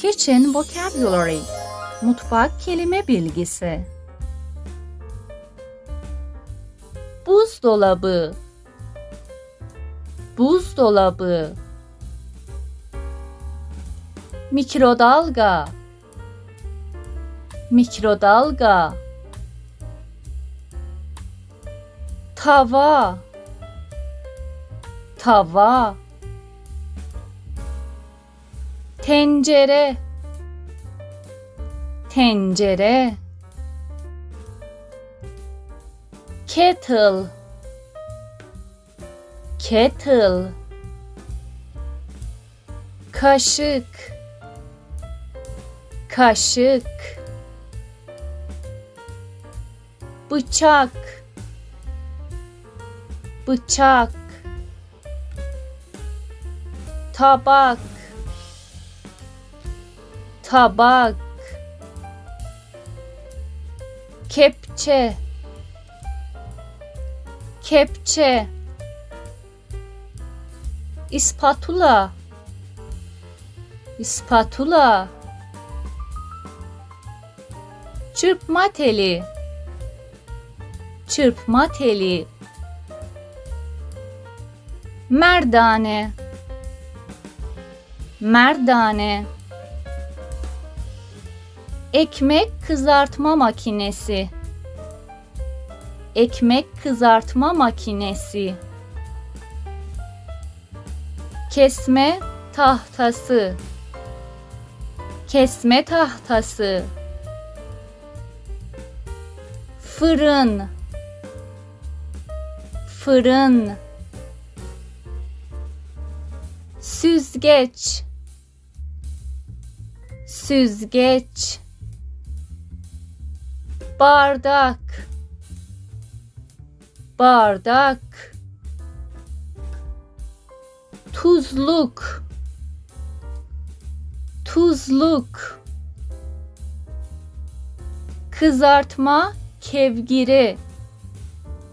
Kitchen vocabulary. Mutfak kelime bilgisi. Buzdolabı. Buzdolabı. Mikrodalga. Mikrodalga. Tava. Tava. Tencere. Tencere. Kettle. Kettle. Kaşık. Kaşık. Bıçak. Bıçak. Tabak tabak kepçe kepçe ispatula ispatula çırpma teli çırpma teli merdane merdane Ekmek kızartma makinesi. Ekmek kızartma makinesi. Kesme tahtası. Kesme tahtası. Fırın. Fırın. Süzgeç. Süzgeç bardak. Bardak. Tuzluk. Tuzluk. Kızartma kevgiri.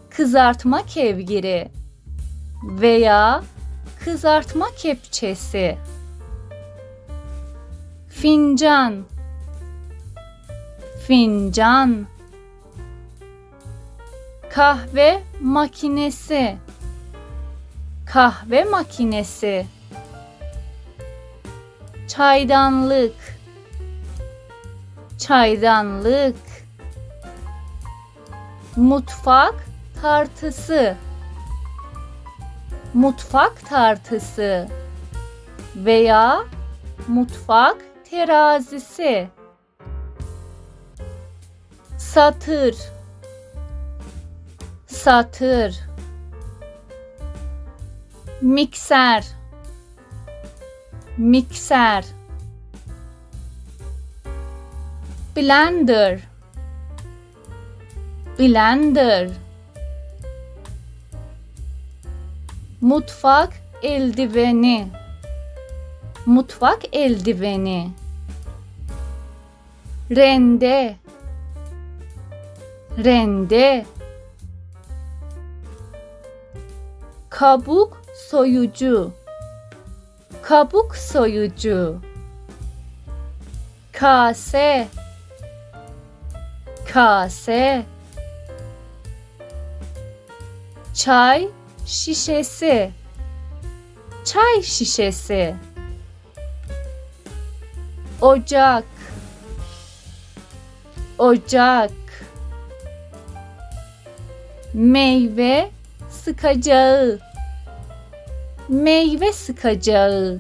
Kızartma kevgiri veya kızartma kepçesi. Fincan. Fincan kahve makinesi. Kahve makinesi. Çaydanlık. Çaydanlık. Mutfak tartısı. Mutfak tartısı veya mutfak terazisi. Satır satır mikser mikser blender blender mutfak eldiveni mutfak eldiveni rende rende kabuk soyucu. Kabuk soyucu. Kase. Kase. Çay şişesi. Çay şişesi. Ocak. Ocak. Meyve sıkacağı meyve sıkacağı